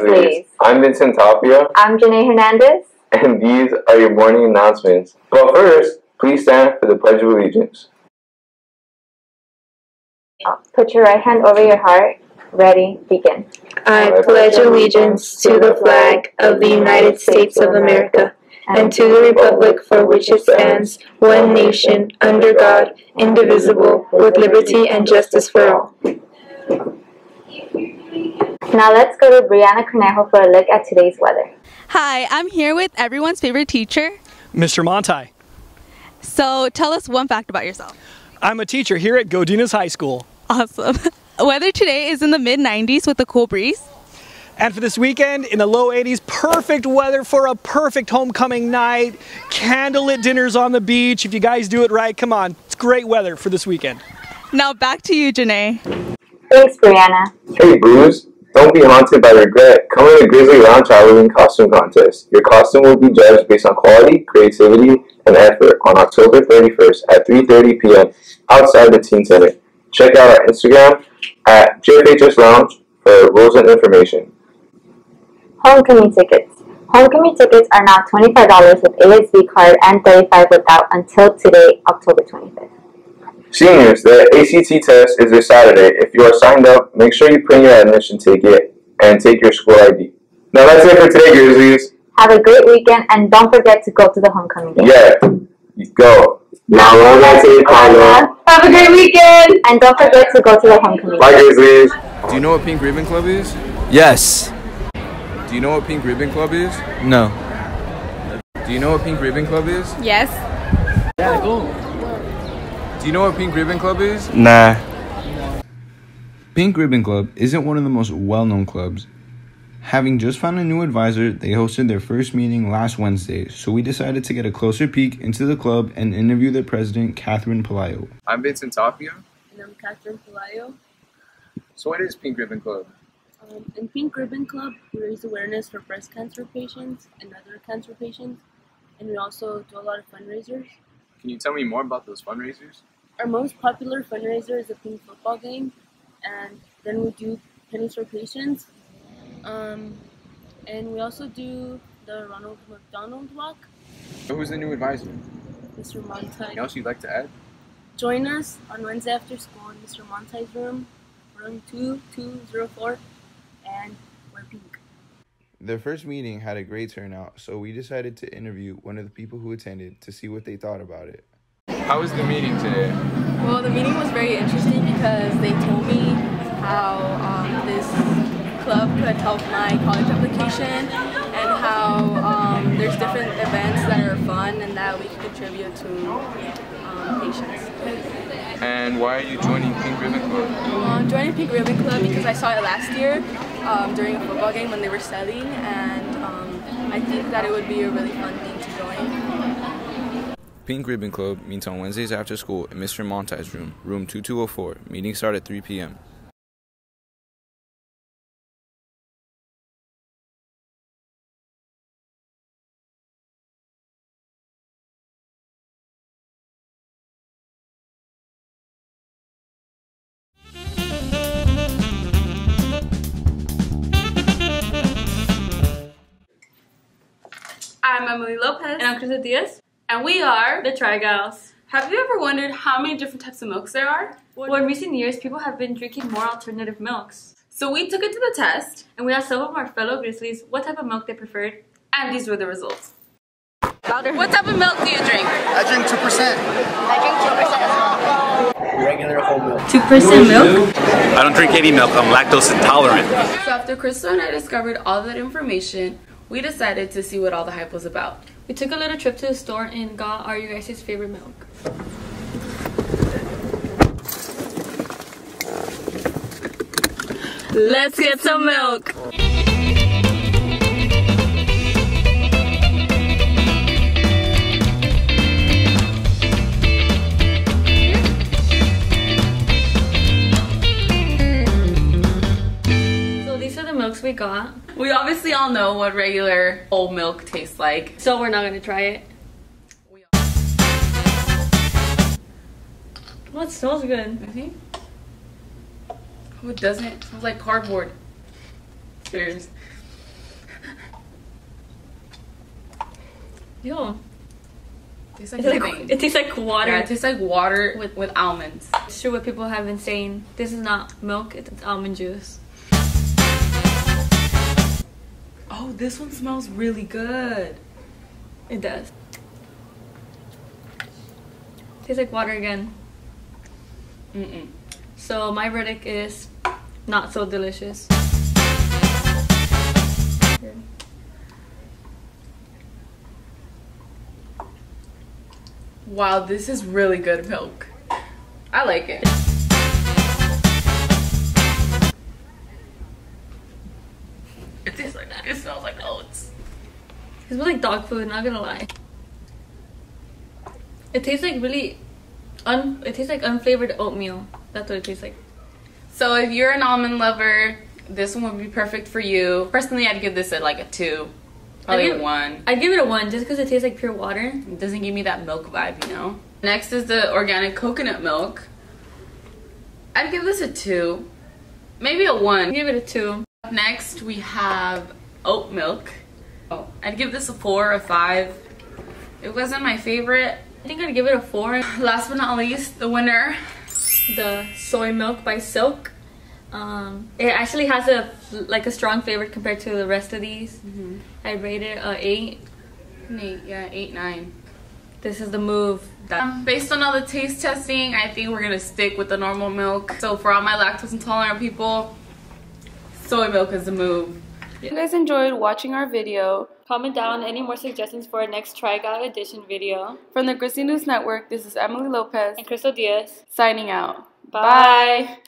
morning, Grizzlies. I'm Vincent Tapia, I'm Janae Hernandez. and these are your morning announcements. But first, please stand for the Pledge of Allegiance. Put your right hand over your heart. Ready, begin. I pledge allegiance to the flag of the United States of America and to the republic for which it stands, one nation, under God, indivisible, with liberty and justice for all. Now let's go to Brianna Cornejo for a look at today's weather. Hi, I'm here with everyone's favorite teacher. Mr. Monti. So tell us one fact about yourself. I'm a teacher here at Godinez High School. Awesome. Weather today is in the mid 90s with a cool breeze. And for this weekend, in the low 80s, perfect weather for a perfect homecoming night. Candlelit dinners on the beach. If you guys do it right, come on. It's great weather for this weekend. Now back to you, Janae. Thanks, Brianna. Hey, Bruce, don't be haunted by regret. Come in the Grizzly Lounge Halloween costume contest. Your costume will be judged based on quality, creativity, and effort on October 31st at 3.30 p.m. outside the Teen Center. Check out our Instagram at JFHS Lounge for rules and information. Homecoming tickets. Homecoming tickets are now $25 with ASB card and 35 without until today, October 25th. Seniors, the ACT test is this Saturday. If you are signed up, make sure you print your admission ticket and take your school ID. Now that's it for today, Grizzlies. Have a great weekend and don't forget to go to the homecoming game. Yeah, go. Now long I say Carla. Have a great weekend! And don't forget to go to the homecoming Bye, game. Grizzlies. Do you know what Pink Ribbon Club is? Yes. Do you know what Pink Ribbon Club is? No. Do you know what Pink Ribbon Club is? Yes. Do you know what Pink Ribbon Club is? Nah. Pink Ribbon Club isn't one of the most well known clubs. Having just found a new advisor, they hosted their first meeting last Wednesday, so we decided to get a closer peek into the club and interview their president, Catherine Pelayo. I'm Vincent Tapia. And I'm Catherine Pelayo. So, what is Pink Ribbon Club? Um, in Pink Ribbon Club, we raise awareness for breast cancer patients and other cancer patients, and we also do a lot of fundraisers. Can you tell me more about those fundraisers? Our most popular fundraiser is a Pink football game, and then we do pennies for patients. Um, and we also do the Ronald McDonald Walk. So, who's the new advisor? Mr. Monti. Anything else you'd like to add? Join us on Wednesday after school in Mr. Monti's room, room 2204, and wear pink. Their first meeting had a great turnout, so we decided to interview one of the people who attended to see what they thought about it. How was the meeting today? Well, the meeting was very interesting because they told me how um, this club could help my college application and how um, there's different events that are fun and that we can contribute to um, patients. And why are you joining Pink Ribbon Club? I'm joining Pink Ribbon Club because I saw it last year um, during a football game when they were selling and um, I think that it would be a really fun thing to join. Pink Ribbon Club meets on Wednesdays after school in Mr. Monti's room, room 2204. Meetings start at 3 p.m. I'm Emily Lopez. And I'm Krista Diaz. And we are the Try Gals. Have you ever wondered how many different types of milks there are? Well, in recent years, people have been drinking more alternative milks. So we took it to the test, and we asked some of our fellow Grizzlies what type of milk they preferred, and these were the results. What type of milk do you drink? I drink 2%. I drink 2% as well. Regular whole milk. 2% milk? I don't drink any milk. I'm lactose intolerant. So after Crystal and I discovered all that information, we decided to see what all the hype was about. We took a little trip to the store and got our you guys' favorite milk. Let's get some milk. We got. We obviously all know what regular whole milk tastes like. So we're not gonna try it. Well, it smells good. Mm-hmm. Oh, it doesn't. It smells like cardboard. Cheers. Yo. Tastes like like, it tastes like water. Yeah, it tastes like water with, with almonds. It's true what people have been saying. This is not milk, it's almond juice. Oh, this one smells really good. It does. Tastes like water again. Mm-mm. So my verdict is not so delicious. Wow, this is really good milk. I like it. It tastes like it smells like oats. It smells like dog food, not gonna lie. It tastes like really un it tastes like unflavored oatmeal. That's what it tastes like. So if you're an almond lover, this one would be perfect for you. Personally, I'd give this a like a two, probably I'd a give- one. I'd give it a one just because it tastes like pure water. It doesn't give me that milk vibe, you know. Next is the organic coconut milk. I'd give this a two, maybe a one. I'd give it a two. Next we have oat milk. Oh, I'd give this a four or five. It wasn't my favorite. I think I'd give it a four. Last but not least, the winner. The soy milk by Silk. Um, it actually has a like a strong flavor compared to the rest of these. I'd rate it a eight. An eight, yeah, eight, nine. This is the move. Um, based on all the taste testing, I think we're gonna stick with the normal milk. So for all my lactose intolerant people, soy milk is the move. If you guys enjoyed watching our video, Comment down any more suggestions for our next Try Guy edition video. from the Grizzly News Network, this is Emily Lopez And Crystal Diaz. signing out. Bye. Bye.